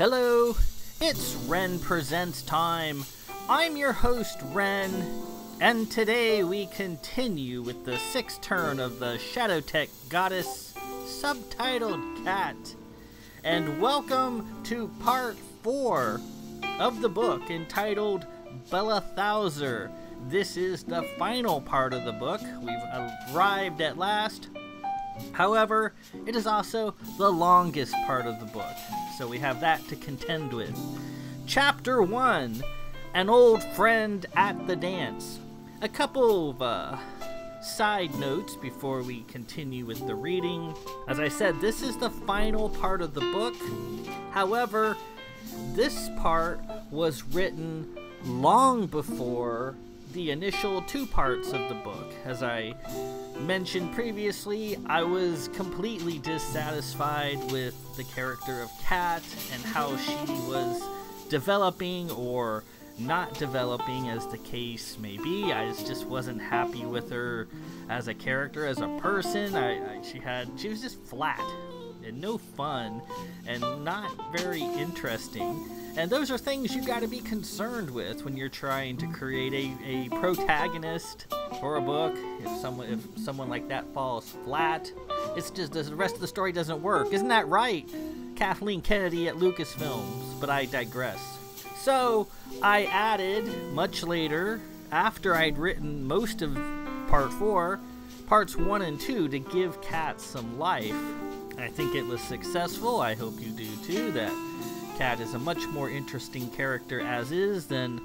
Hello, it's Ren Presents time. I'm your host, Ren, and today we continue with the sixth turn of the Shadowtech Goddess, subtitled Kat. And welcome to part four of the book entitled Bellathauser. This is the final part of the book. We've arrived at last. However, it is also the longest part of the book, so we have that to contend with. Chapter 1 An Old Friend at the Dance. A couple of uh, side notes before we continue with the reading. As I said, this is the final part of the book. However, this part was written long before the initial two parts of the book. As I mentioned previously, I was completely dissatisfied with the character of Kat and how she was developing or not developing, as the case may be. I just wasn't happy with her as a character, as a person. I, I she had she was just flat and no fun and not very interesting. And those are things you got to be concerned with when you're trying to create a, a protagonist for a book. If someone if someone like that falls flat, it's just the rest of the story doesn't work. Isn't that right, Kathleen Kennedy at Lucasfilms? But I digress. So I added much later, after I'd written most of part four, parts one and two to give Kat some life. I think it was successful. I hope you do too. That Kat is a much more interesting character as is than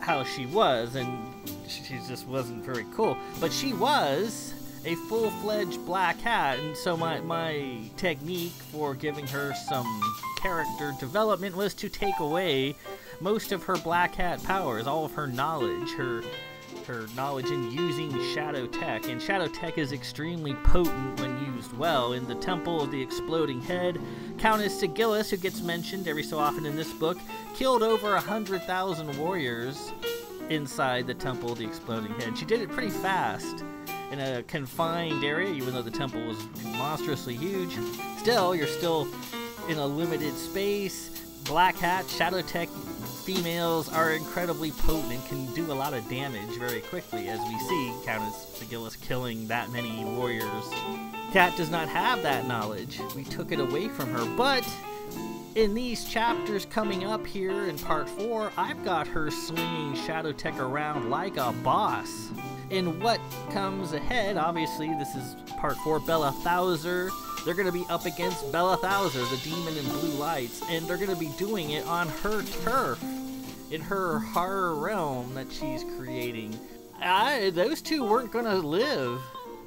how she was, and she just wasn't very cool. But she was a full-fledged black hat, and so my my technique for giving her some character development was to take away most of her black hat powers, all of her knowledge, her her knowledge in using shadow tech, and shadow tech is extremely potent when used well. In the Temple of the Exploding Head, Countess Sigillis, who gets mentioned every so often in this book, killed over a hundred thousand warriors inside the Temple of the Exploding Head. She did it pretty fast in a confined area, even though the temple was monstrously huge. Still, you're still in a limited space. Black Hat, Shadow Tech females are incredibly potent and can do a lot of damage very quickly, as we see Countess Sigillis killing that many warriors. Kat does not have that knowledge. We took it away from her, but in these chapters coming up here in part 4, I've got her swinging Shadow Tech around like a boss. In what comes ahead, obviously, this is part 4, Bellathauser. They're going to be up against Bellathauser, the demon in blue lights, and they're going to be doing it on her turf, in her horror realm that she's creating. I, those two weren't going to live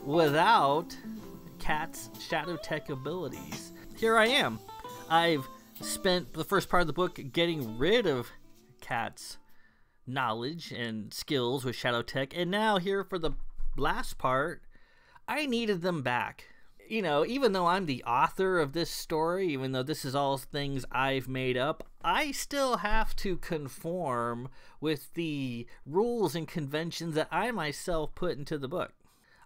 without Kat's Shadow Tech abilities. Here I am. I've spent the first part of the book getting rid of Kat's knowledge and skills with Shadow Tech, and now here for the last part, I needed them back. You know, even though I'm the author of this story, even though this is all things I've made up, I still have to conform with the rules and conventions that I myself put into the book.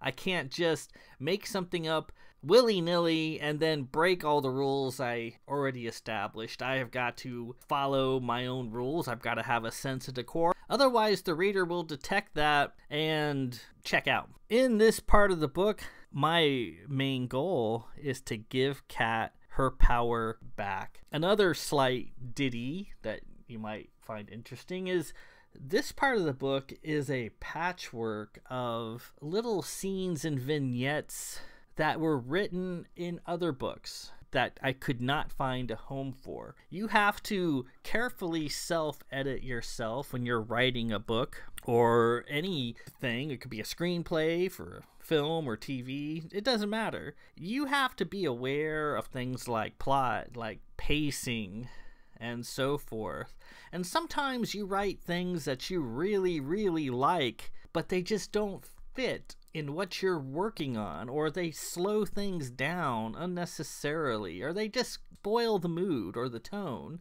I can't just make something up willy nilly and then break all the rules I already established. I have got to follow my own rules. I've got to have a sense of decor. Otherwise, the reader will detect that and check out. In this part of the book, my main goal is to give Kat her power back. Another slight ditty that you might find interesting is this part of the book is a patchwork of little scenes and vignettes that were written in other books that I could not find a home for. You have to carefully self edit yourself when you're writing a book or anything. It could be a screenplay for film or TV. It doesn't matter. You have to be aware of things like plot, like pacing, and so forth. And sometimes you write things that you really, really like, but they just don't fit in what you're working on, or they slow things down unnecessarily, or they just spoil the mood or the tone.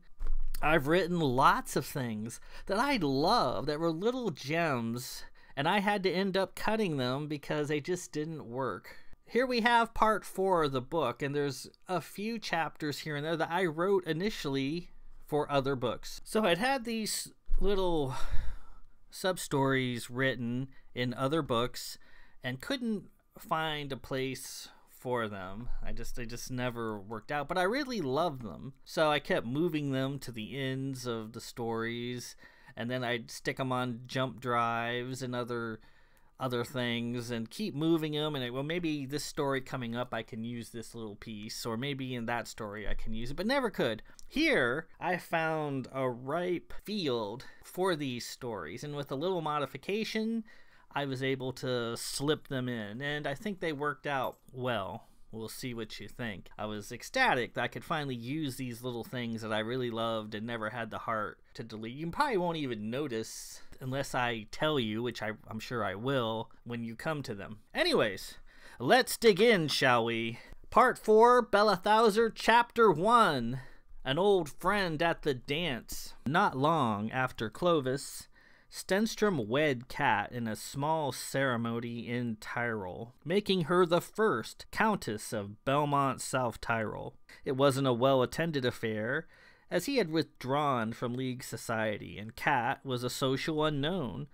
I've written lots of things that I love that were little gems, and I had to end up cutting them because they just didn't work. Here we have part four of the book, and there's a few chapters here and there that I wrote initially for other books. So I'd had these little sub stories written in other books and couldn't find a place for them. I just they just never worked out, but I really loved them. So I kept moving them to the ends of the stories and then I'd stick them on jump drives and other other things and keep moving them and it, well maybe this story coming up I can use this little piece or maybe in that story I can use it but never could. Here I found a ripe field for these stories and with a little modification I was able to slip them in, and I think they worked out well. We'll see what you think. I was ecstatic that I could finally use these little things that I really loved and never had the heart to delete. You probably won't even notice unless I tell you, which I, am sure I will, when you come to them. Anyways, let's dig in, shall we? Part 4 Bellathauser, Chapter 1 An Old Friend at the Dance. Not long after Clovis Stenstrom wed Kat in a small ceremony in Tyrol, making her the first Countess of Belmont South Tyrol. It wasn't a well attended affair, as he had withdrawn from League society, and Kat was a social unknown.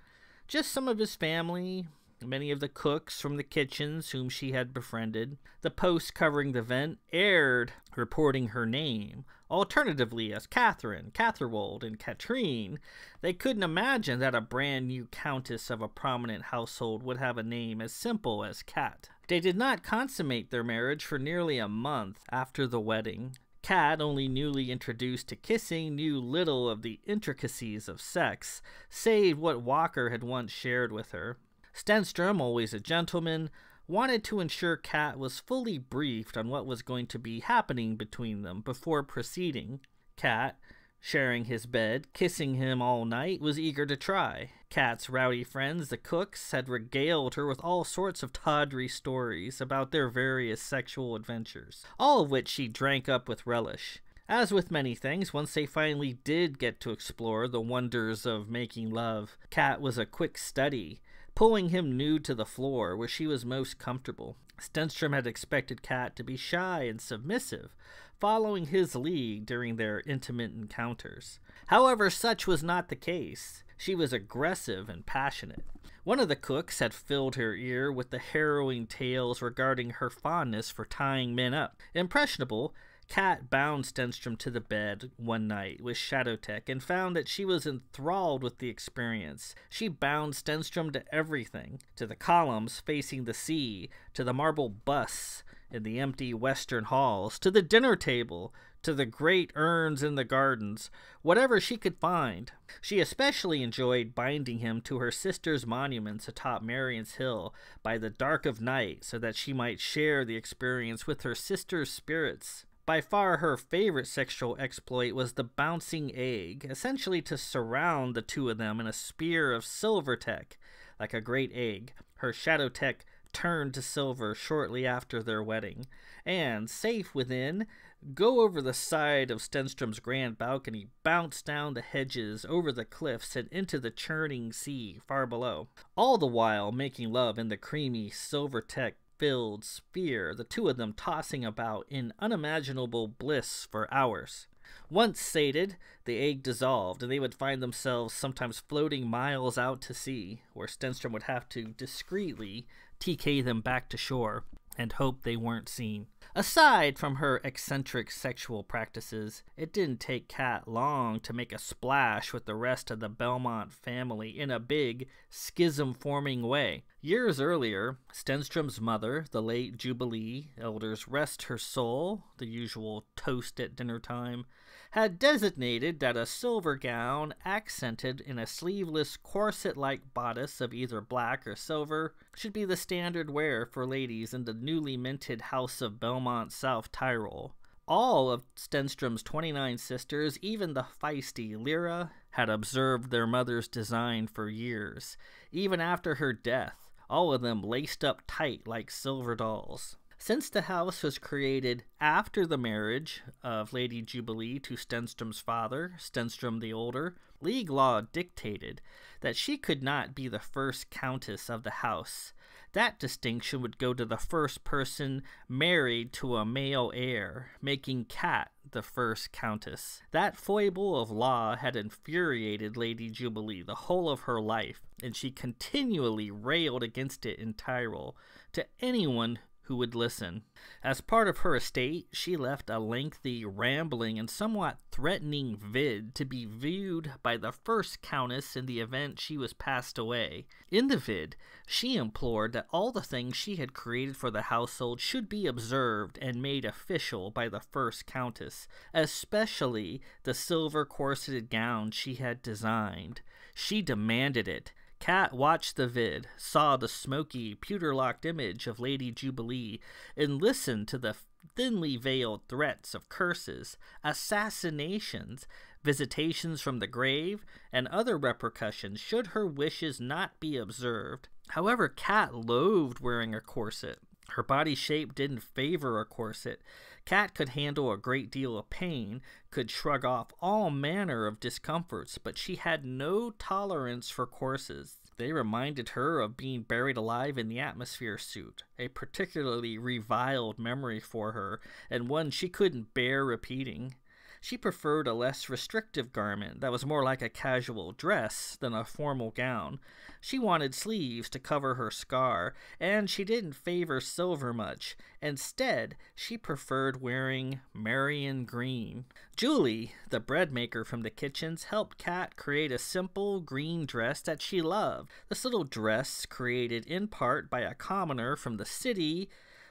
Just some of his family, many of the cooks from the kitchens whom she had befriended. The post covering the event aired reporting her name, alternatively as Catherine, Catherwold, and Katrine. They couldn't imagine that a brand new countess of a prominent household would have a name as simple as Kat. They did not consummate their marriage for nearly a month after the wedding. Kat, only newly introduced to kissing, knew little of the intricacies of sex, save what Walker had once shared with her. Stenstrom, always a gentleman, wanted to ensure Kat was fully briefed on what was going to be happening between them before proceeding. Kat, sharing his bed, kissing him all night, was eager to try. Kat's rowdy friends, the cooks, had regaled her with all sorts of tawdry stories about their various sexual adventures, all of which she drank up with relish. As with many things, once they finally did get to explore the wonders of making love, Kat was a quick study pulling him nude to the floor where she was most comfortable. Stenstrom had expected Kat to be shy and submissive, following his lead during their intimate encounters. However, such was not the case. She was aggressive and passionate. One of the cooks had filled her ear with the harrowing tales regarding her fondness for tying men up. Impressionable, Kat bound Stenstrom to the bed one night with Shadowtech and found that she was enthralled with the experience. She bound Stenstrom to everything to the columns facing the sea, to the marble busts in the empty western halls, to the dinner table, to the great urns in the gardens, whatever she could find. She especially enjoyed binding him to her sister's monuments atop Marion's Hill by the dark of night so that she might share the experience with her sister's spirits. By far her favorite sexual exploit was the bouncing egg, essentially to surround the two of them in a spear of silver tech, like a great egg. Her shadow tech turned to silver shortly after their wedding, and, safe within, go over the side of Stenstrom's grand balcony, bounce down the hedges, over the cliffs, and into the churning sea far below, all the while making love in the creamy silver tech filled sphere, the two of them tossing about in unimaginable bliss for hours. Once sated, the egg dissolved, and they would find themselves sometimes floating miles out to sea, where Stenstrom would have to discreetly TK them back to shore and hope they weren't seen. Aside from her eccentric sexual practices, it didn't take Kat long to make a splash with the rest of the Belmont family in a big, schism forming way. Years earlier, Stenstrom's mother, the late Jubilee, elders rest her soul, the usual toast at dinner time, had designated that a silver gown accented in a sleeveless corset like bodice of either black or silver should be the standard wear for ladies in the newly minted House of Belmont South Tyrol. All of Stenstrom's 29 sisters, even the feisty Lyra, had observed their mother's design for years, even after her death, all of them laced up tight like silver dolls. Since the house was created after the marriage of Lady Jubilee to Stenstrom's father, Stenstrom the Older, League law dictated that she could not be the first countess of the house. That distinction would go to the first person married to a male heir, making Kat the first Countess. That foible of law had infuriated Lady Jubilee the whole of her life, and she continually railed against it in Tyrol to anyone who would listen. As part of her estate, she left a lengthy, rambling, and somewhat threatening vid to be viewed by the first Countess in the event she was passed away. In the vid, she implored that all the things she had created for the household should be observed and made official by the first Countess, especially the silver corseted gown she had designed. She demanded it, Kat watched the vid, saw the smoky, pewter locked image of Lady Jubilee, and listened to the thinly veiled threats of curses, assassinations, visitations from the grave, and other repercussions should her wishes not be observed. However, Kat loathed wearing a corset. Her body shape didn't favor a corset. Kat could handle a great deal of pain, could shrug off all manner of discomforts, but she had no tolerance for corsets. They reminded her of being buried alive in the atmosphere suit, a particularly reviled memory for her, and one she couldn't bear repeating. She preferred a less restrictive garment that was more like a casual dress than a formal gown. She wanted sleeves to cover her scar, and she didn't favor silver much. Instead, she preferred wearing Marion green. Julie, the bread maker from the kitchens, helped Kat create a simple green dress that she loved. This little dress, created in part by a commoner from the city,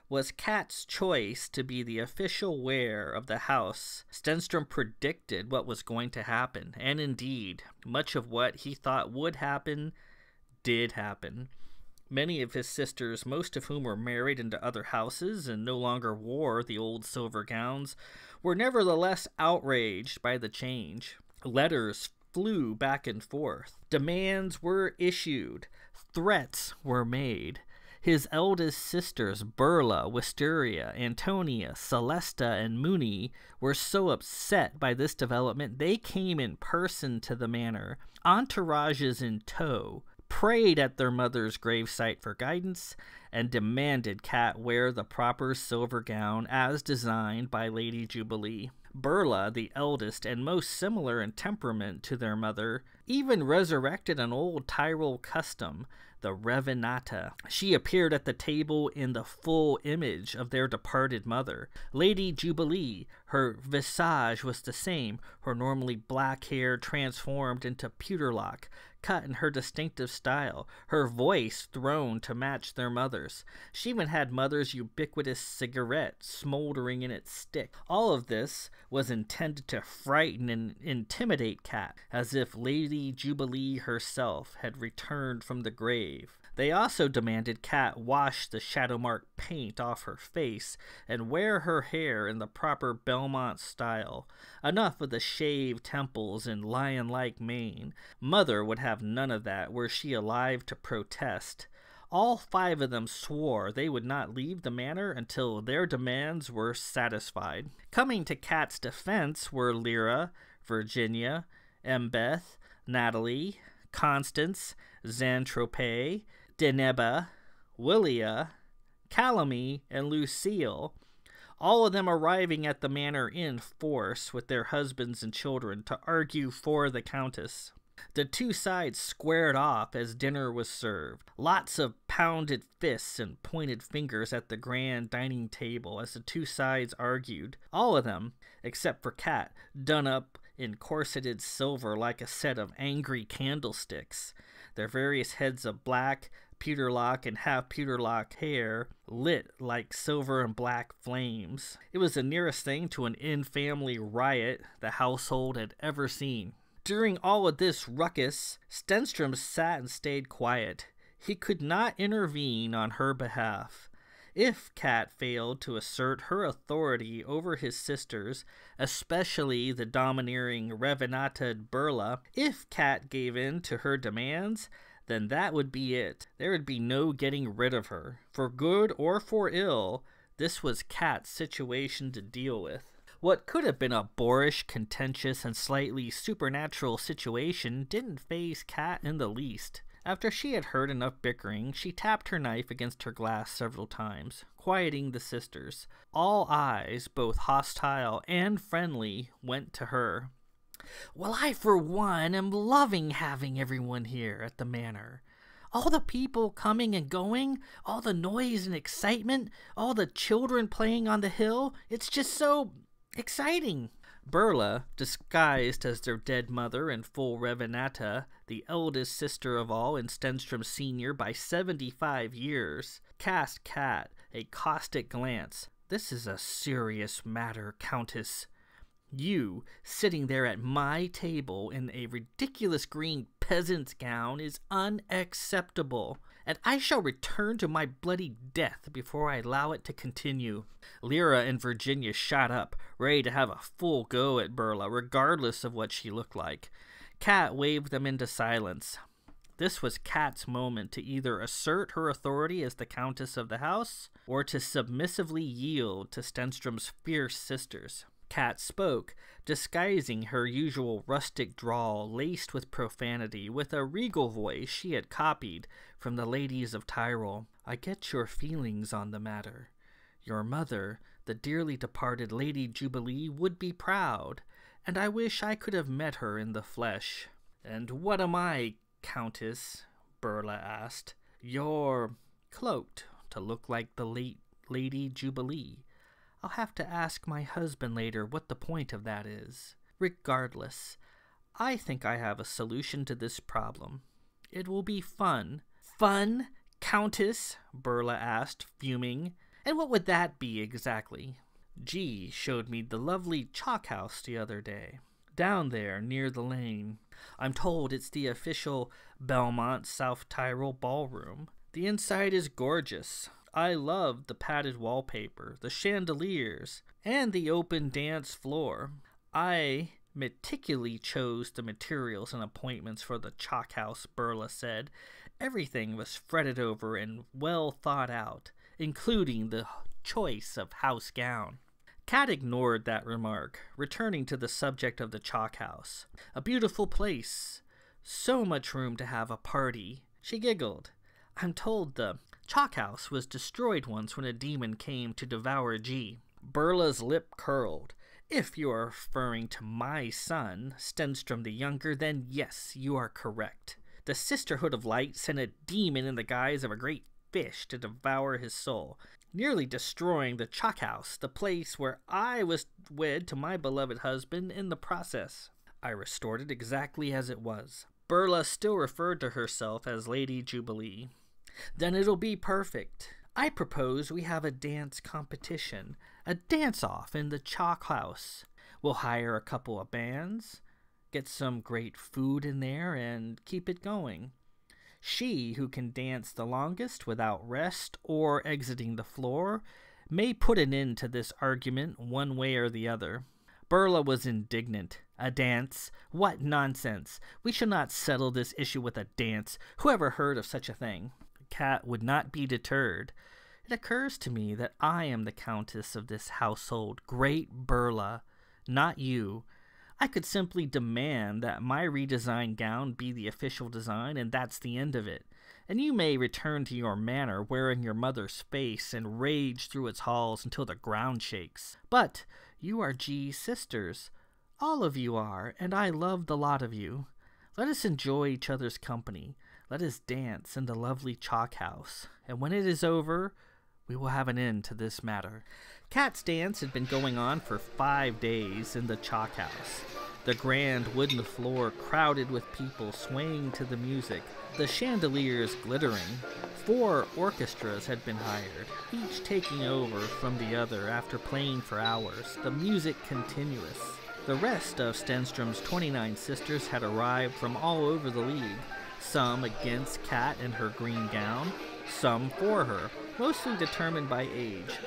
was Kat's choice to be the official wear of the house. Stenstrom predicted what was going to happen, and indeed, much of what he thought would happen did happen. Many of his sisters, most of whom were married into other houses and no longer wore the old silver gowns, were nevertheless outraged by the change. Letters flew back and forth. Demands were issued. Threats were made. His eldest sisters, Berla, Wisteria, Antonia, Celesta, and Mooney, were so upset by this development they came in person to the manor, entourages in tow, prayed at their mother's gravesite for guidance, and demanded Kat wear the proper silver gown as designed by Lady Jubilee. Berla, the eldest and most similar in temperament to their mother, even resurrected an old Tyrol custom the Revenata. She appeared at the table in the full image of their departed mother. Lady Jubilee, her visage was the same, her normally black hair transformed into pewter lock, cut in her distinctive style, her voice thrown to match their mother's. She even had mother's ubiquitous cigarette smoldering in its stick. All of this was intended to frighten and intimidate Kat, as if Lady Jubilee herself had returned from the grave. They also demanded Kat wash the shadow mark paint off her face and wear her hair in the proper Belmont style. Enough of the shaved temples and lion like mane. Mother would have none of that were she alive to protest. All five of them swore they would not leave the manor until their demands were satisfied. Coming to Kat's defense were Lyra, Virginia, Embeth, Natalie, Constance, Xantrope, Deneba, Willia, Calamy, and Lucille, all of them arriving at the manor in force with their husbands and children to argue for the Countess. The two sides squared off as dinner was served. Lots of pounded fists and pointed fingers at the grand dining table as the two sides argued. All of them, except for Kat, done up in corseted silver like a set of angry candlesticks. Their various heads of black, pewter lock and half pewter lock hair lit like silver and black flames. It was the nearest thing to an in family riot the household had ever seen. During all of this ruckus, Stenstrom sat and stayed quiet. He could not intervene on her behalf. If Kat failed to assert her authority over his sisters, especially the domineering Revenata Berla, if Kat gave in to her demands, then that would be it. There would be no getting rid of her. For good or for ill, this was Kat's situation to deal with. What could have been a boorish, contentious, and slightly supernatural situation didn't faze Kat in the least. After she had heard enough bickering, she tapped her knife against her glass several times, quieting the sisters. All eyes, both hostile and friendly, went to her. Well, I, for one, am loving having everyone here at the manor. All the people coming and going, all the noise and excitement, all the children playing on the hill. It's just so exciting. Burla, disguised as their dead mother and full Revenata, the eldest sister of all and Stenstrom senior by 75 years, cast Kat a caustic glance. This is a serious matter, Countess. You, sitting there at my table in a ridiculous green peasant's gown, is unacceptable, and I shall return to my bloody death before I allow it to continue. Lyra and Virginia shot up, ready to have a full go at Burla, regardless of what she looked like. Kat waved them into silence. This was Kat's moment to either assert her authority as the Countess of the house, or to submissively yield to Stenstrom's fierce sisters. Kat spoke, disguising her usual rustic drawl laced with profanity, with a regal voice she had copied from the ladies of Tyrol. I get your feelings on the matter. Your mother, the dearly departed Lady Jubilee, would be proud, and I wish I could have met her in the flesh. And what am I, Countess? Burla asked. You're cloaked to look like the late Lady Jubilee. I'll have to ask my husband later what the point of that is. Regardless, I think I have a solution to this problem. It will be fun. Fun, Countess? Burla asked, fuming. And what would that be exactly? G showed me the lovely chalk house the other day. Down there, near the lane. I'm told it's the official Belmont South Tyrol ballroom. The inside is gorgeous. I loved the padded wallpaper, the chandeliers, and the open dance floor. I meticulously chose the materials and appointments for the chalk house, Burla said. Everything was fretted over and well thought out, including the choice of house gown. Kat ignored that remark, returning to the subject of the chalk house. A beautiful place. So much room to have a party. She giggled. I'm told the Chalk House was destroyed once when a demon came to devour G. Burla's lip curled. If you are referring to my son, Stenstrom the Younger, then yes, you are correct. The Sisterhood of Light sent a demon in the guise of a great fish to devour his soul, nearly destroying the Chalk House, the place where I was wed to my beloved husband in the process. I restored it exactly as it was. Burla still referred to herself as Lady Jubilee. Then it'll be perfect. I propose we have a dance competition, a dance off in the chalk house. We'll hire a couple of bands, get some great food in there, and keep it going. She who can dance the longest without rest or exiting the floor may put an end to this argument one way or the other. Burla was indignant. A dance? What nonsense! We shall not settle this issue with a dance. Who ever heard of such a thing? Cat would not be deterred. It occurs to me that I am the countess of this household, great Burla, not you. I could simply demand that my redesigned gown be the official design, and that's the end of it. And you may return to your manor wearing your mother's face and rage through its halls until the ground shakes. But you are G's sisters. All of you are, and I love the lot of you. Let us enjoy each other's company. Let us dance in the lovely chalk house, and when it is over, we will have an end to this matter. Kat's dance had been going on for five days in the chalk house. The grand wooden floor crowded with people swaying to the music, the chandeliers glittering. Four orchestras had been hired, each taking over from the other after playing for hours, the music continuous. The rest of Stenstrom's 29 sisters had arrived from all over the league, some against Kat and her green gown, some for her, mostly determined by age.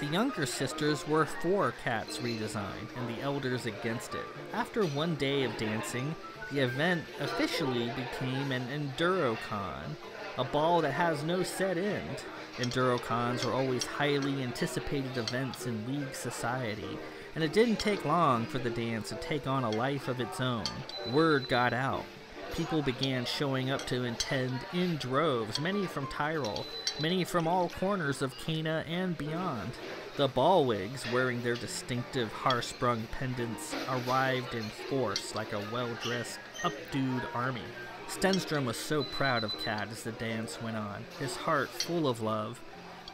The younger sisters were for Kat's redesign, and the elders against it. After one day of dancing, the event officially became an Endurocon, a ball that has no set end. Endurocons are always highly anticipated events in League society, and it didn't take long for the dance to take on a life of its own. Word got out. People began showing up to attend in droves, many from Tyrol, many from all corners of Cana and beyond. The Ballwigs, wearing their distinctive har-sprung pendants, arrived in force like a well-dressed, updoed army. Stenstrom was so proud of Kat as the dance went on, his heart full of love.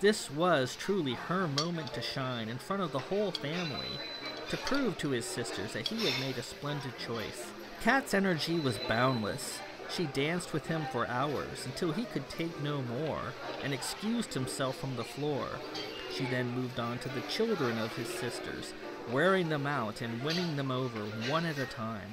This was truly her moment to shine in front of the whole family, to prove to his sisters that he had made a splendid choice. Kat's energy was boundless. She danced with him for hours until he could take no more and excused himself from the floor. She then moved on to the children of his sisters, wearing them out and winning them over one at a time.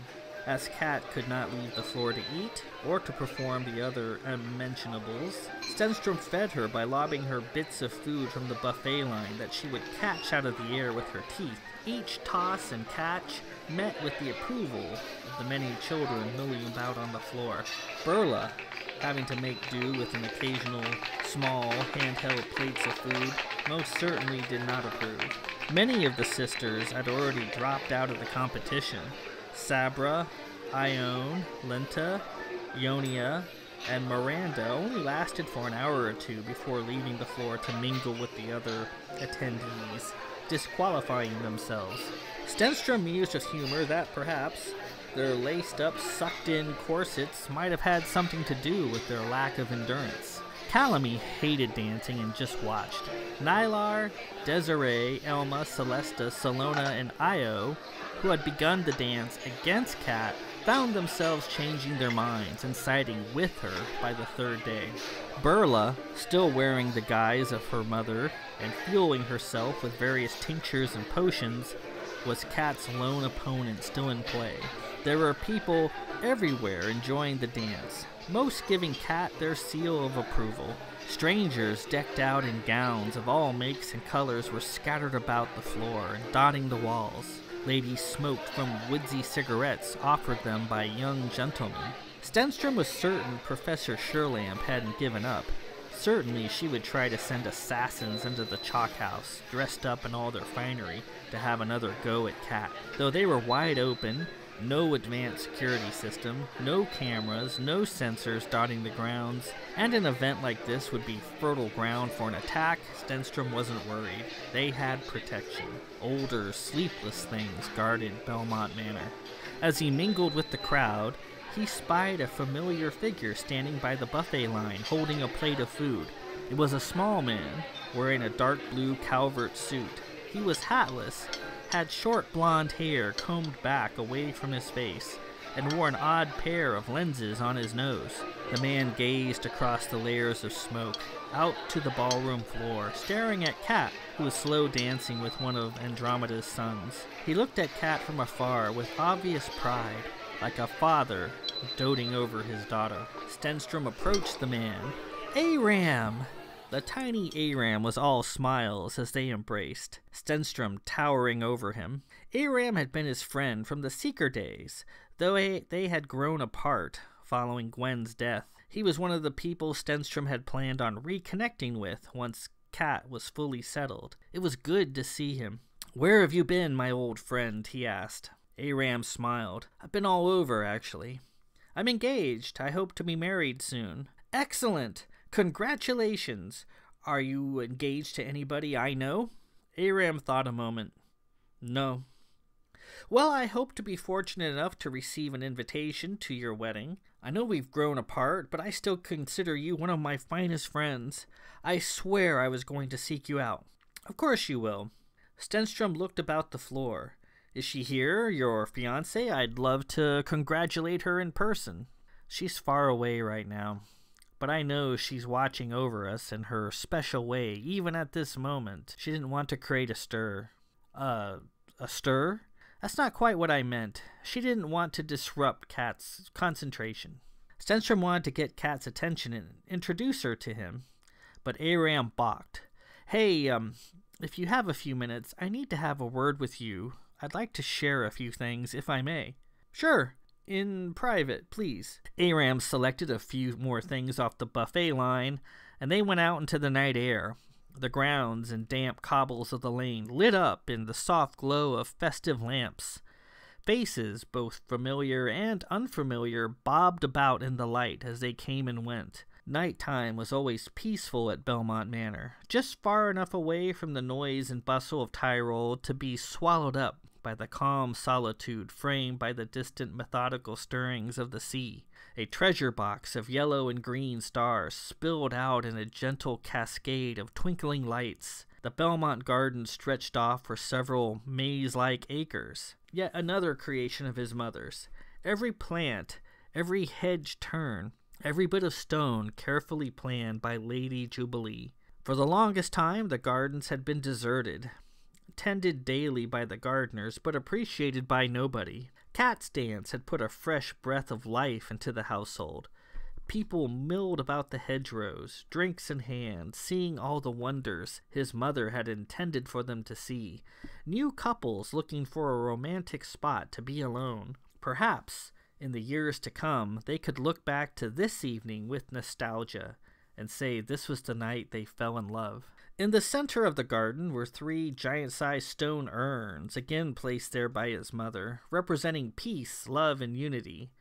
As Kat could not leave the floor to eat or to perform the other unmentionables, Stenstrom fed her by lobbing her bits of food from the buffet line that she would catch out of the air with her teeth. Each toss and catch met with the approval of the many children milling about on the floor. Burla, having to make do with an occasional small handheld plates of food, most certainly did not approve. Many of the sisters had already dropped out of the competition. Sabra, Ione, Lenta, Ionia, and Miranda only lasted for an hour or two before leaving the floor to mingle with the other attendees, disqualifying themselves. Stenstrom mused with humor that perhaps their laced up, sucked in corsets might have had something to do with their lack of endurance. Calamy hated dancing and just watched. Nylar, Desiree, Elma, Celesta, Salona, and Io, who had begun the dance against Kat, found themselves changing their minds and siding with her by the third day. Burla, still wearing the guise of her mother and fueling herself with various tinctures and potions, was Kat's lone opponent still in play. There were people everywhere enjoying the dance, most giving Kat their seal of approval. Strangers decked out in gowns of all makes and colors were scattered about the floor and dotting the walls. Ladies smoked from woodsy cigarettes offered them by young gentlemen. Stenstrom was certain Professor Sherlamp hadn't given up. Certainly she would try to send assassins into the chalk house, dressed up in all their finery, to have another go at Kat. Though they were wide open, no advanced security system, no cameras, no sensors dotting the grounds, and an event like this would be fertile ground for an attack, Stenstrom wasn't worried. They had protection. Older, sleepless things guarded Belmont Manor. As he mingled with the crowd, he spied a familiar figure standing by the buffet line holding a plate of food. It was a small man, wearing a dark blue Calvert suit. He was hatless, had short blonde hair combed back away from his face, and wore an odd pair of lenses on his nose. The man gazed across the layers of smoke, out to the ballroom floor, staring at Kat, who was slow dancing with one of Andromeda's sons. He looked at Kat from afar with obvious pride, like a father doting over his daughter. Stenstrom approached the man. Aram! The tiny Aram was all smiles as they embraced, Stenstrom towering over him. Aram had been his friend from the Seeker days, though they had grown apart following Gwen's death. He was one of the people Stenstrom had planned on reconnecting with once Kat was fully settled. It was good to see him. Where have you been, my old friend? he asked. Aram smiled. I've been all over, actually. I'm engaged. I hope to be married soon. Excellent! Congratulations! Are you engaged to anybody I know? Aram thought a moment. No. Well, I hope to be fortunate enough to receive an invitation to your wedding. I know we've grown apart, but I still consider you one of my finest friends. I swear I was going to seek you out. Of course you will. Stenstrom looked about the floor. Is she here, your fiance? I'd love to congratulate her in person. She's far away right now but I know she's watching over us in her special way, even at this moment. She didn't want to create a stir. Uh, a stir? That's not quite what I meant. She didn't want to disrupt Kat's concentration. Stenstrom wanted to get Kat's attention and introduce her to him, but Aram balked. Hey, um, if you have a few minutes, I need to have a word with you. I'd like to share a few things, if I may. Sure, in private, please. Aram selected a few more things off the buffet line, and they went out into the night air. The grounds and damp cobbles of the lane lit up in the soft glow of festive lamps. Faces, both familiar and unfamiliar, bobbed about in the light as they came and went. Nighttime was always peaceful at Belmont Manor, just far enough away from the noise and bustle of Tyrol to be swallowed up by the calm solitude framed by the distant methodical stirrings of the sea. A treasure box of yellow and green stars spilled out in a gentle cascade of twinkling lights. The Belmont garden stretched off for several maze like acres, yet another creation of his mother's. Every plant, every hedge turn, every bit of stone carefully planned by Lady Jubilee. For the longest time, the gardens had been deserted, tended daily by the gardeners, but appreciated by nobody. Kat's dance had put a fresh breath of life into the household. People milled about the hedgerows, drinks in hand, seeing all the wonders his mother had intended for them to see. New couples looking for a romantic spot to be alone. Perhaps, in the years to come, they could look back to this evening with nostalgia and say this was the night they fell in love. In the center of the garden were three giant sized stone urns, again placed there by his mother, representing peace, love, and unity.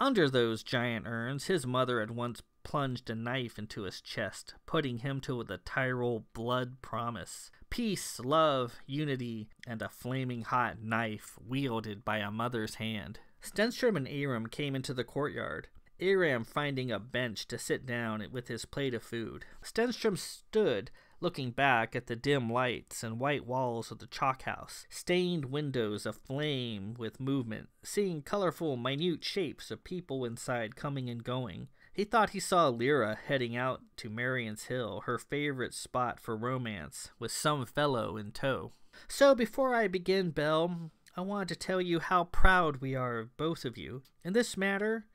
Under those giant urns, his mother had once plunged a knife into his chest, putting him to the Tyrol blood promise. Peace, love, unity, and a flaming hot knife wielded by a mother's hand. Stenstrom and Aram came into the courtyard. Aram finding a bench to sit down with his plate of food. Stenstrom stood looking back at the dim lights and white walls of the chalk house, stained windows aflame with movement, seeing colorful, minute shapes of people inside coming and going. He thought he saw Lyra heading out to Marion's Hill, her favorite spot for romance, with some fellow in tow. So before I begin, Belle, I wanted to tell you how proud we are of both of you. In this matter,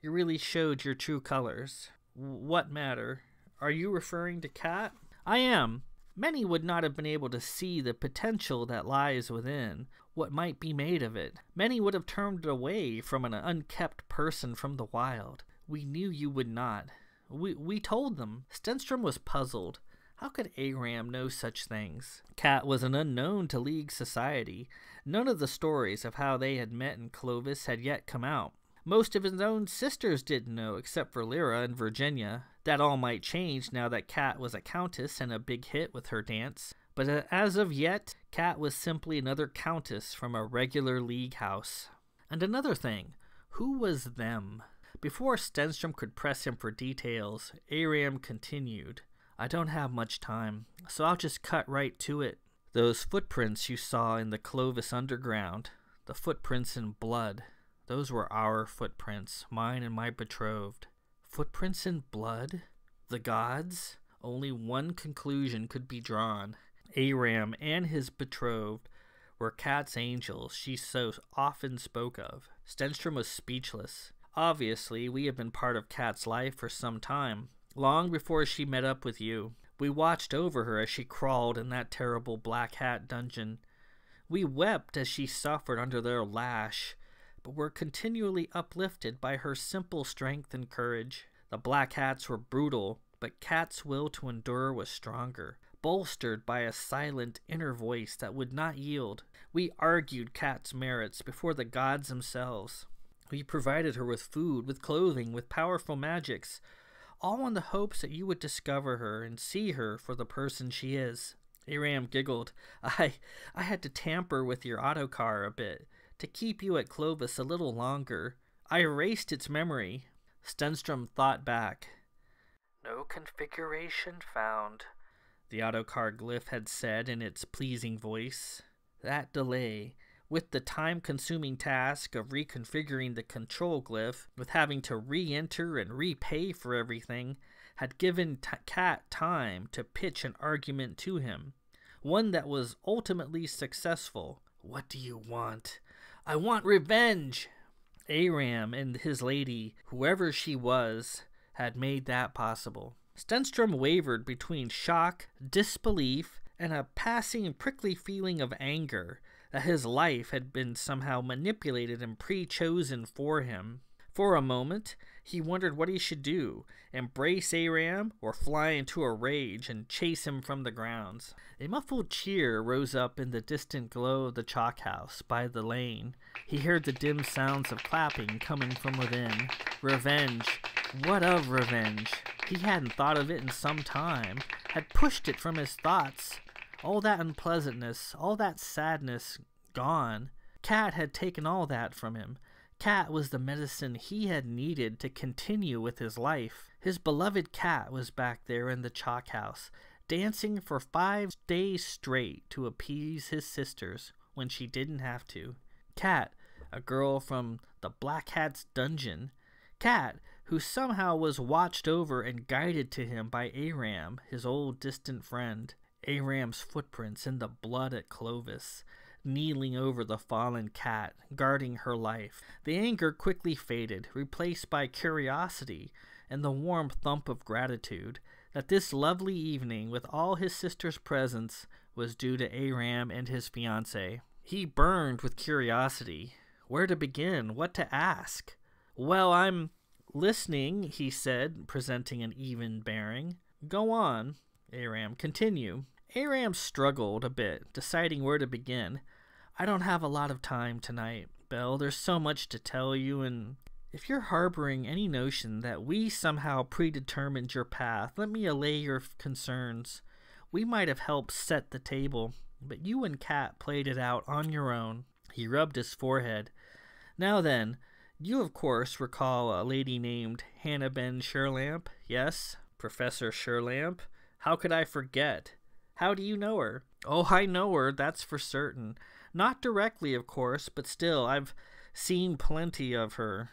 you really showed your true colors. What matter? Are you referring to Kat? I am. Many would not have been able to see the potential that lies within, what might be made of it. Many would have turned away from an unkept person from the wild. We knew you would not. We, we told them. Stenstrom was puzzled. How could Aram know such things? Kat was an unknown to League society. None of the stories of how they had met in Clovis had yet come out. Most of his own sisters didn't know, except for Lyra and Virginia. That all might change now that Kat was a countess and a big hit with her dance. But uh, as of yet, Kat was simply another countess from a regular league house. And another thing, who was them? Before Stenstrom could press him for details, Aram continued. I don't have much time, so I'll just cut right to it. Those footprints you saw in the Clovis underground, the footprints in blood, those were our footprints, mine and my betrothed. Footprints in blood? The gods? Only one conclusion could be drawn. Aram and his betrothed were Kat's angels she so often spoke of. Stenstrom was speechless. Obviously, we had been part of Kat's life for some time, long before she met up with you. We watched over her as she crawled in that terrible black hat dungeon. We wept as she suffered under their lash, but were continually uplifted by her simple strength and courage. The black hats were brutal, but Kat's will to endure was stronger, bolstered by a silent inner voice that would not yield. We argued Kat's merits before the gods themselves. We provided her with food, with clothing, with powerful magics, all in the hopes that you would discover her and see her for the person she is. Aram giggled. I I had to tamper with your autocar a bit to keep you at Clovis a little longer. I erased its memory. Stenstrom thought back. No configuration found, the autocar glyph had said in its pleasing voice. That delay, with the time consuming task of reconfiguring the control glyph, with having to re enter and repay for everything, had given t- Kat time to pitch an argument to him, one that was ultimately successful. What do you want? I want revenge. Aram and his lady, whoever she was, had made that possible. Stenstrom wavered between shock, disbelief, and a passing prickly feeling of anger that his life had been somehow manipulated and pre chosen for him. For a moment, he wondered what he should do embrace Aram or fly into a rage and chase him from the grounds. A muffled cheer rose up in the distant glow of the chalk house by the lane. He heard the dim sounds of clapping coming from within. Revenge. What of revenge? He hadn't thought of it in some time, had pushed it from his thoughts. All that unpleasantness, all that sadness, gone. Kat had taken all that from him. Kat was the medicine he had needed to continue with his life. His beloved Kat was back there in the chalk house, dancing for five days straight to appease his sisters when she didn't have to. Kat, a girl from the Black Hat's dungeon. Kat, who somehow was watched over and guided to him by Aram, his old distant friend. Aram's footprints in the blood at Clovis kneeling over the fallen Kat, guarding her life. The anger quickly faded, replaced by curiosity and the warm thump of gratitude that this lovely evening, with all his sister's presence, was due to Aram and his fiancée. He burned with curiosity. Where to begin? What to ask? Well, I'm listening, he said, presenting an even bearing. Go on, Aram, continue. Aram struggled a bit, deciding where to begin. I don't have a lot of time tonight, Belle. There's so much to tell you, and if you're harboring any notion that we somehow predetermined your path, let me allay your concerns. We might have helped set the table, but you and Kat played it out on your own. He rubbed his forehead. Now then, you of course recall a lady named Hannah Ben Sherlamp, yes? Professor Sherlamp? How could I forget? How do you know her? Oh, I know her, that's for certain. Not directly, of course, but still, I've seen plenty of her.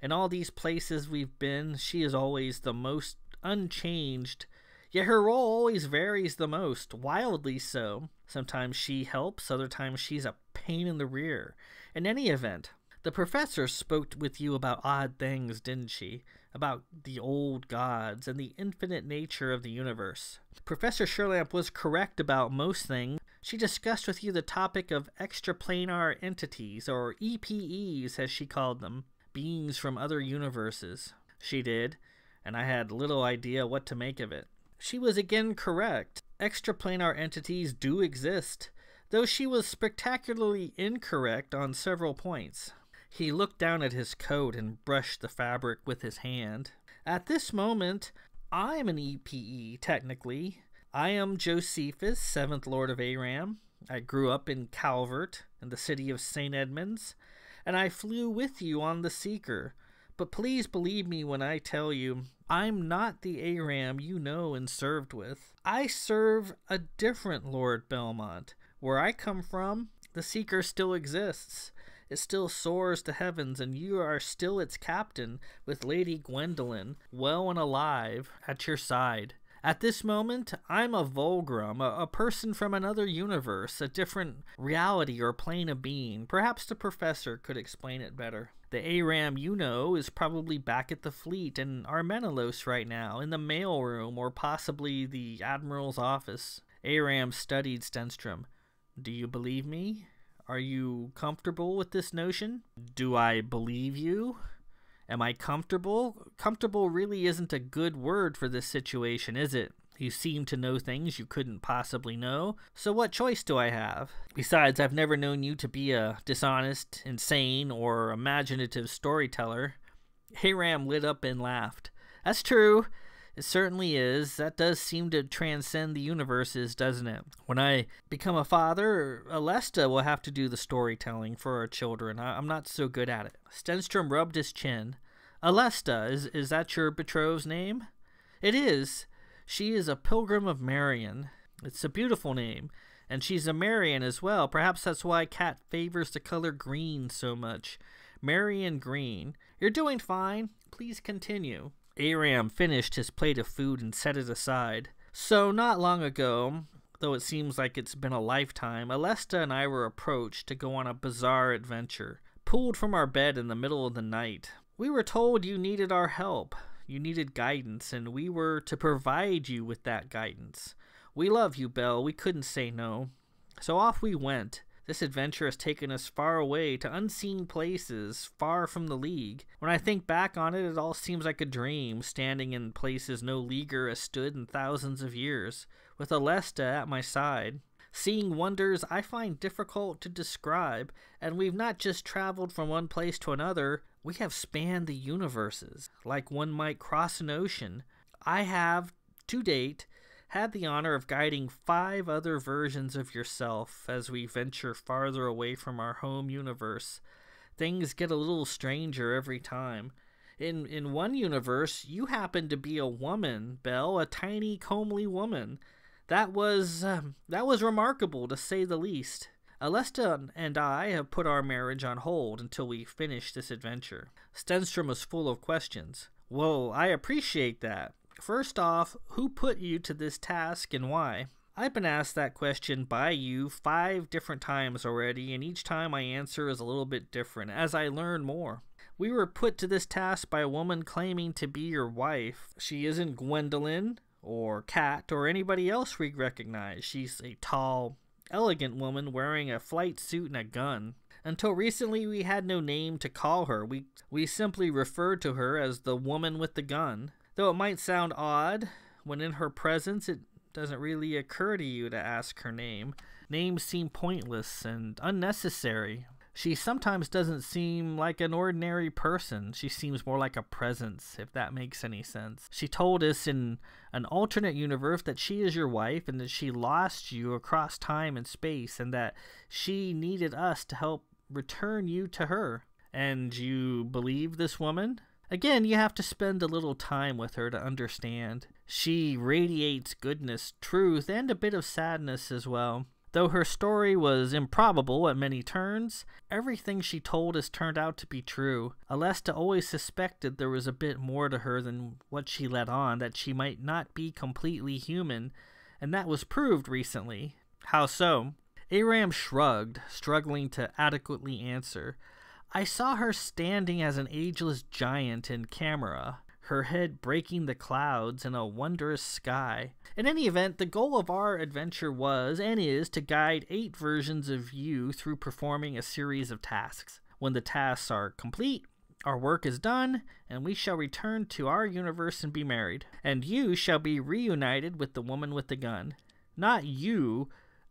In all these places we've been, she is always the most unchanged, yet her role always varies the most, wildly so. Sometimes she helps, other times she's a pain in the rear. In any event, the professor spoke with you about odd things, didn't she? About the old gods and the infinite nature of the universe. Professor Sherlamp was correct about most things. She discussed with you the topic of extraplanar entities, or EPEs as she called them, beings from other universes. She did, and I had little idea what to make of it. She was again correct. Extraplanar entities do exist, though she was spectacularly incorrect on several points. He looked down at his coat and brushed the fabric with his hand. At this moment, I'm an EPE, technically. I am Josephus, seventh Lord of Aram. I grew up in Calvert, in the city of St. Edmunds, and I flew with you on the Seeker. But please believe me when I tell you, I'm not the Aram you know and served with. I serve a different Lord Belmont. Where I come from, the Seeker still exists. It still soars to heavens, and you are still its captain, with Lady Gwendolen, well and alive, at your side. At this moment, I'm a Vulgrim, a, person from another universe, a different reality or plane of being. Perhaps the professor could explain it better. The Aram you know is probably back at the fleet in Armenelos right now, in the mailroom, or possibly the Admiral's office. Aram studied Stenstrom. Do you believe me? Are you comfortable with this notion? Do I believe you? Am I comfortable? Comfortable really isn't a good word for this situation, is it? You seem to know things you couldn't possibly know, so what choice do I have? Besides, I've never known you to be a dishonest, insane, or imaginative storyteller. Aram lit up and laughed. That's true. It certainly is. That does seem to transcend the universes, doesn't it? When I become a father, Alesta will have to do the storytelling for our children. I- am not so good at it. Stenstrom rubbed his chin. Alesta, is, is that your betrothed's name? It is. She is a pilgrim of Marion. It's a beautiful name. And she's a Marion as well. Perhaps that's why Kat favors the color green so much. Marion Green. You're doing fine. Please continue. Aram finished his plate of food and set it aside. So, not long ago, though it seems like it's been a lifetime, Alesta and I were approached to go on a bizarre adventure, pulled from our bed in the middle of the night. We were told you needed our help, you needed guidance, and we were to provide you with that guidance. We love you, Belle. We couldn't say no. So off we went. This adventure has taken us far away to unseen places, far from the League. When I think back on it, it all seems like a dream, standing in places no leaguer has stood in thousands of years, with Alesta at my side. Seeing wonders I find difficult to describe, and we've not just traveled from one place to another, we have spanned the universes, like one might cross an ocean. I have, to date, had the honor of guiding five other versions of yourself as we venture farther away from our home universe. Things get a little stranger every time. In in one universe, you happen to be a woman, Belle, a tiny, comely woman. That was um, that was remarkable to say the least. Alesta and I have put our marriage on hold until we finish this adventure. Stenstrom was full of questions. Well, I appreciate that. First off, who put you to this task and why? I've been asked that question by you five different times already, and each time my answer is a little bit different as I learn more. We were put to this task by a woman claiming to be your wife. She isn't Gwendolyn or Kat or anybody else we recognize. She's a tall, elegant woman wearing a flight suit and a gun. Until recently, we had no name to call her. We, we simply referred to her as the woman with the gun. Though it might sound odd, when in her presence it doesn't really occur to you to ask her name. Names seem pointless and unnecessary. She sometimes doesn't seem like an ordinary person. She seems more like a presence, if that makes any sense. She told us in an alternate universe that she is your wife and that she lost you across time and space and that she needed us to help return you to her. And you believe this woman? Again, you have to spend a little time with her to understand. She radiates goodness, truth, and a bit of sadness as well. Though her story was improbable at many turns, everything she told has turned out to be true. Alesta always suspected there was a bit more to her than what she let on, that she might not be completely human, and that was proved recently. How so? Aram shrugged, struggling to adequately answer. I saw her standing as an ageless giant in camera, her head breaking the clouds in a wondrous sky. In any event, the goal of our adventure was and is to guide eight versions of you through performing a series of tasks. When the tasks are complete, our work is done, and we shall return to our universe and be married. And you shall be reunited with the woman with the gun. Not you,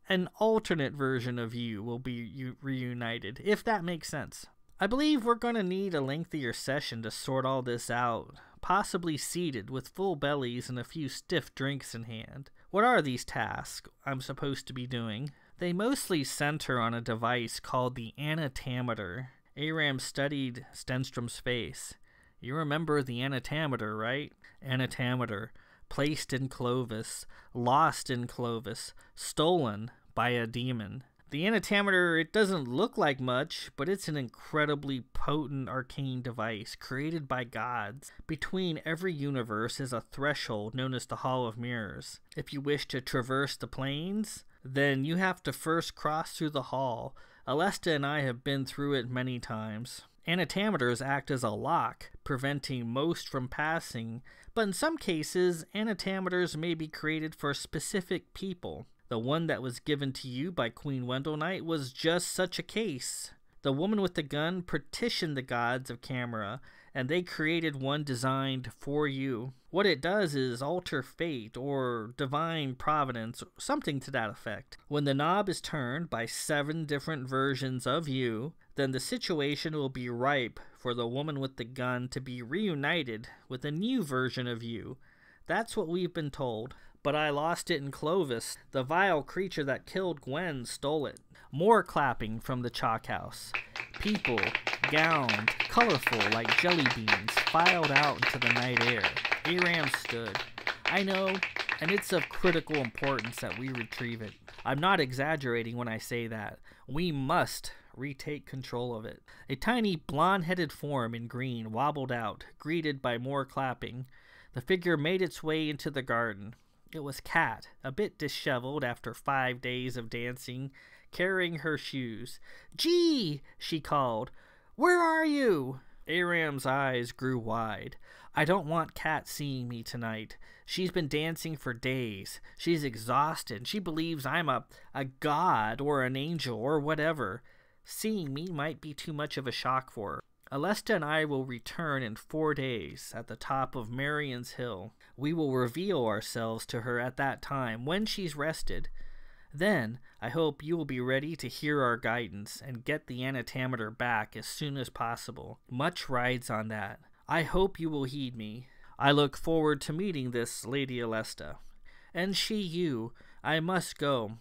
an alternate version of you will be reunited, if that makes sense. I believe we're going to need a lengthier session to sort all this out, possibly seated with full bellies and a few stiff drinks in hand. What are these tasks I'm supposed to be doing? They mostly center on a device called the anatameter. Aram studied Stenstrom's face. You remember the anatameter, right? Anatameter. Placed in Clovis, lost in Clovis, stolen by a demon. The anatameter, it doesn't look like much, but it's an incredibly potent arcane device created by gods. Between every universe is a threshold known as the Hall of Mirrors. If you wish to traverse the planes, then you have to first cross through the hall. Alesta and I have been through it many times. Anatameters act as a lock, preventing most from passing, but in some cases, anatameters may be created for specific people. The one that was given to you by Queen Wendell Knight was just such a case. The woman with the gun petitioned the gods of Camera, and they created one designed for you. What it does is alter fate or divine providence, something to that effect. When the knob is turned by seven different versions of you, then the situation will be ripe for the woman with the gun to be reunited with a new version of you. That's what we've been told but I lost it in Clovis. The vile creature that killed Gwen stole it. More clapping from the chalk house. People, gowned, colorful like jelly beans, filed out into the night air. Aram stood. I know, and it's of critical importance that we retrieve it. I'm not exaggerating when I say that. We must retake control of it. A tiny blonde headed form in green wobbled out, greeted by more clapping. The figure made its way into the garden. It was Kat, a bit disheveled after five days of dancing, carrying her shoes. Gee! she called. Where are you? Aram's eyes grew wide. I don't want Kat seeing me tonight. She's been dancing for days. She's exhausted. She believes I'm a, a god or an angel or whatever. Seeing me might be too much of a shock for her. Alesta and I will return in four days at the top of Marion's Hill. We will reveal ourselves to her at that time when she's rested. Then I hope you will be ready to hear our guidance and get the anatameter back as soon as possible. Much rides on that. I hope you will heed me. I look forward to meeting this Lady Alesta. And she you. I must go.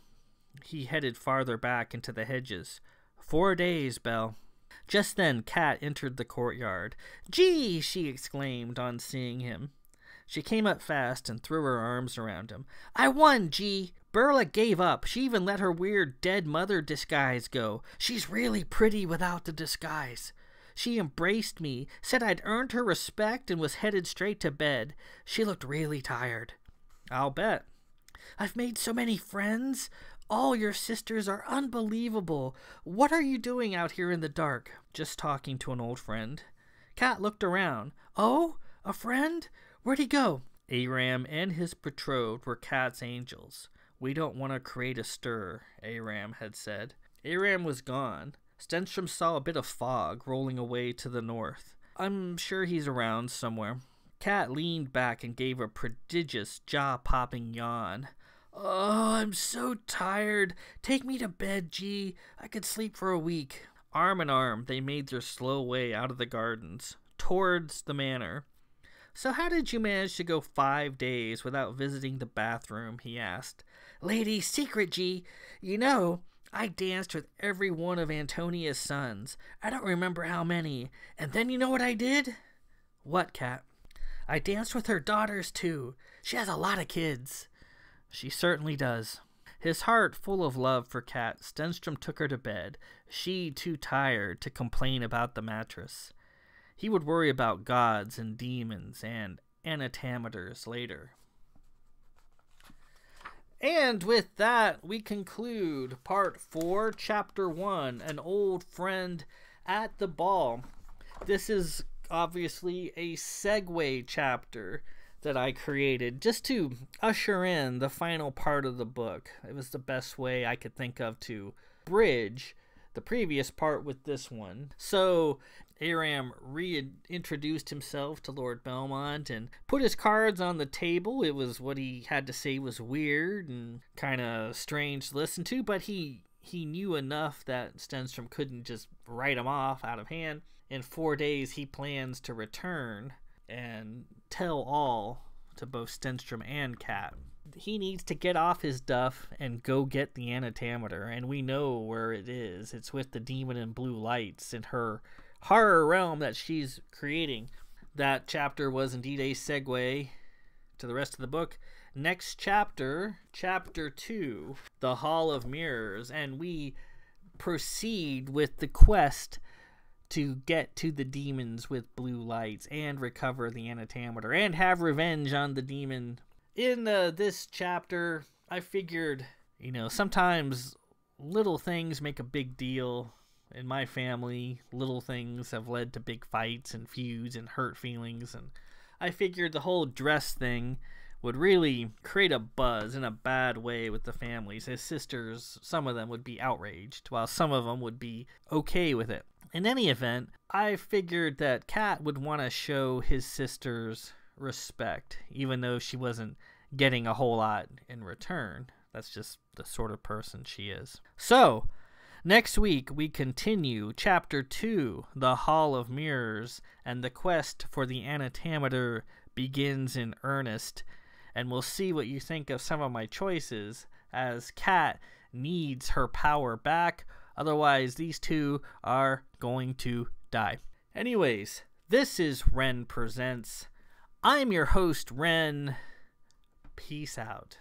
He headed farther back into the hedges. Four days, Belle. Just then Kat entered the courtyard. Gee! she exclaimed on seeing him. She came up fast and threw her arms around him. I won, G. Berla gave up. She even let her weird dead mother disguise go. She's really pretty without the disguise. She embraced me, said I'd earned her respect, and was headed straight to bed. She looked really tired. I'll bet. I've made so many friends. All your sisters are unbelievable. What are you doing out here in the dark? Just talking to an old friend. Kat looked around. Oh, a friend? Where'd he go? Aram and his betrothed were Kat's angels. We don't want to create a stir, Aram had said. Aram was gone. Stenstrom saw a bit of fog rolling away to the north. I'm sure he's around somewhere. Kat leaned back and gave a prodigious jaw popping yawn. Oh, I'm so tired. Take me to bed, G. I could sleep for a week. Arm in arm, they made their slow way out of the gardens, towards the manor. So, how did you manage to go five days without visiting the bathroom? he asked. Lady Secret, G. You know, I danced with every one of Antonia's sons. I don't remember how many. And then you know what I did? What, Kat? I danced with her daughters, too. She has a lot of kids. She certainly does. His heart full of love for Kat, Stenstrom took her to bed, she too tired to complain about the mattress. He would worry about gods and demons and anatameters later. And with that, we conclude part four, chapter one An Old Friend at the Ball. This is obviously a segue chapter that I created just to usher in the final part of the book. It was the best way I could think of to bridge the previous part with this one. So Aram reintroduced himself to Lord Belmont and put his cards on the table. It was what he had to say was weird and kind of strange to listen to, but he he knew enough that Stenstrom couldn't just write him off out of hand. In four days, he plans to return and tell all to both Stenstrom and Kat. He needs to get off his duff and go get the anatameter, and we know where it is. It's with the demon in blue lights and her horror realm that she's creating. That chapter was indeed a segue to the rest of the book. Next chapter, chapter 2, The Hall of Mirrors, and we proceed with the quest to get to the demons with blue lights and recover the anatameter and have revenge on the demon. In uh, this chapter, I figured, you know, sometimes little things make a big deal. In my family, little things have led to big fights and feuds and hurt feelings, and I figured the whole dress thing would really create a buzz in a bad way with the families. His sisters, some of them would be outraged, while some of them would be okay with it. In any event, I figured that Kat would want to show his sisters respect, even though she wasn't getting a whole lot in return. That's just the sort of person she is. So, next week we continue Chapter 2 The Hall of Mirrors, and the quest for the anatameter begins in earnest. And we'll see what you think of some of my choices as Kat needs her power back Otherwise, these two are going to die. Anyways, this is Ren Presents. I'm your host, Ren. Peace out.